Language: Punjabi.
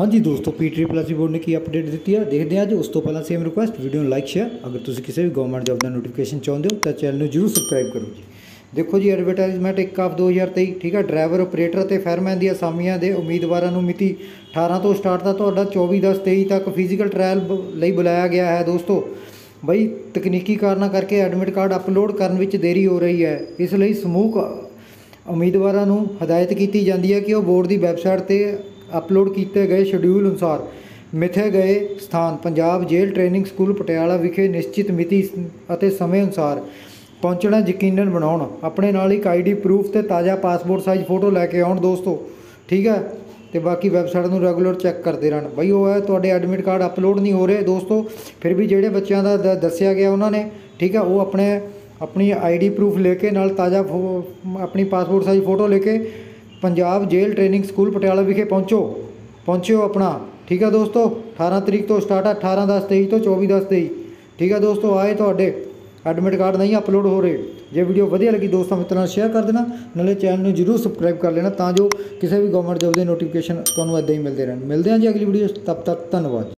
ਹਾਂਜੀ ਦੋਸਤੋ ਪੀਟਰੀ ਪਲੱਸ ਬੋਰਡ ਨੇ ਕੀ ਅਪਡੇਟ ਦਿੱਤੀ ਹੈ ਦੇਖਦੇ ਹਾਂ ਅੱਜ। ਉਸ ਤੋਂ ਪਹਿਲਾਂ ਸੇਮ ਰਿਕੁਐਸਟ ਵੀਡੀਓ ਨੂੰ ਲਾਈਕ ਸ਼ੇਅਰ ਅਗਰ ਤੁਸੀਂ ਕਿਸੇ ਵੀ ਗਵਰਨਮੈਂਟ ਜੌਬ ਦਾ ਨੋਟੀਫਿਕੇਸ਼ਨ ਚਾਹੁੰਦੇ ਹੋ, ਤਾਂ ਚੈਨਲ ਨੂੰ ਜਰੂਰ ਸਬਸਕ੍ਰਾਈਬ ਕਰੋ ਜੀ। ਦੇਖੋ ਜੀ ਐਡਵਰਟਾਈਜ਼ਮੈਂਟ 1 ਆਫ 2023 ਠੀਕ ਹੈ ਡਰਾਈਵਰ ਆਪਰੇਟਰ ਅਤੇ ਫਾਇਰਮੈਨ ਦੀ ਅਸਾਮੀਆਂ ਦੇ ਉਮੀਦਵਾਰਾਂ ਨੂੰ ਮਿਤੀ 18 ਤੋਂ ਸਟਾਰਟ ਦਾ ਤੁਹਾਡਾ 24 10 23 ਤੱਕ ਫਿਜ਼ੀਕਲ ਟ੍ਰਾਇਲ ਲਈ ਬੁਲਾਇਆ ਗਿਆ ਹੈ ਦੋਸਤੋ। ਬਈ, ਤਕਨੀਕੀ ਕਾਰਨਾਂ ਕਰਕੇ ਐਡਮਿਟ ਕਾਰਡ ਅਪਲੋਡ ਕਰਨ ਵਿੱਚ ਦੇਰੀ ਹੋ ਰਹੀ ਹੈ। ਇਸ ਲਈ ਸਮੂਹ ਉਮੀਦਵਾਰਾਂ ਨੂੰ ਹਦਾਇਤ ਕੀਤੀ ਜਾਂਦੀ ਹੈ ਕਿ ਉਹ ਬੋਰਡ ਦੀ ਵੈਬਸਾਈਟ ਤੇ ਅਪਲੋਡ ਕੀਤੇ ਗਏ ਸ਼ਡਿਊਲ ਅਨੁਸਾਰ ਮਿਥੇ ਗਏ ਸਥਾਨ Punjab jail training school Patiala ਵਿਖੇ ਨਿਸ਼ਚਿਤ ਮਿਤੀ ਅਤੇ ਸਮੇਂ ਅਨੁਸਾਰ ਪਹੁੰਚਣਾ ਯਕੀਨਨ ਬਣਾਉਣ। ਆਪਣੇ ਨਾਲ ਇੱਕ ਆਈਡੀ ਪ੍ਰੂਫ ਤੇ ਤਾਜ਼ਾ ਪਾਸਪੋਰਟ ਸਾਈਜ਼ ਫੋਟੋ ਲੈ ਕੇ ਆਉਣ ਦੋਸਤੋ। ਠੀਕ ਹੈ? ਤੇ ਬਾਕੀ ਵੈਬਸਾਈਟ ਨੂੰ ਰੈਗੂਲਰ ਚੈੱਕ ਕਰਦੇ ਰਹਿਣ। ਬਈ ਉਹ ਹੈ ਤੁਹਾਡੇ ਐਡਮਿਟ ਕਾਰਡ ਅਪਲੋਡ ਨਹੀਂ ਹੋ ਰਹੇ ਦੋਸਤੋ। ਫਿਰ ਵੀ ਜਿਹੜੇ ਬੱਚਿਆਂ ਦਾ ਦ- ਦੱਸਿਆ ਗਿਆ ਉਹਨਾਂ ਨੇ, ਠੀਕ ਹੈ? ਉਹ ਆਪਣੇ, ਆਪਣੀ ਆਈਡੀ ਪ੍ਰੂਫ ਲੈ ਕੇ ਨਾਲ ਤਾਜ਼ਾ ਫੋ- ਆਪਣੀ ਪਾਸਪੋਰਟ ਸਾਈਜ਼ ਫੋਟੋ ਲੈ ਕੇ Punjab jail training school Patiala ਵਿਖੇ ਪਹੁੰਚੋ। ਪਹੁੰਚਿਓ ਆਪਣਾ। ਠੀਕ ਹੈ ਦੋਸਤੋ? 18 ਤਰੀਕ ਤੋਂ ਸਟਾਰਟ ਹੈ 18 10 23 ਤੋਂ 24 10 23 ਠੀਕ ਹੈ ਦੋਸਤੋ, ਆਏ ਤੁਹਾਡੇ। ਐਡਮਿਟ ਕਾਰਡ ਨਹੀਂ ਅਪਲੋਡ ਹੋ ਰਹੇ। ਜੇ ਵੀਡੀਓ ਵਧੀਆ ਲੱਗੀ ਦੋਸਤਾਂ ਮਿੱਤਰਾਂ ਨਾਲ ਸ਼ੇਅਰ ਕਰ ਦੇਣਾ, ਨਾਲੇ ਚੈਨਲ ਨੂੰ ਜਰੂਰ ਸਬਸਕ੍ਰਾਈਬ ਕਰ ਲੈਣਾ ਤਾਂ ਜੋ ਕਿਸੇ ਵੀ ਗਵਰਨਮੈਂਟ ਜੋਬ ਦੇ ਨੋਟੀਫਿਕੇਸ਼ਨ ਤੁਹਾਨੂੰ ਇਦਾਂ ਹੀ ਮਿਲਦੇ ਰਹਿਣ। ਮਿਲਦੇ ਹਾਂ ਜੀ ਅਗਲੀ ਵੀਡੀਓ 'ਚ। ਤਬ ਤੱਕ ਧੰਨਵਾਦ।